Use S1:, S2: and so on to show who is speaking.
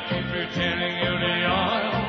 S1: keep pretending you're the isle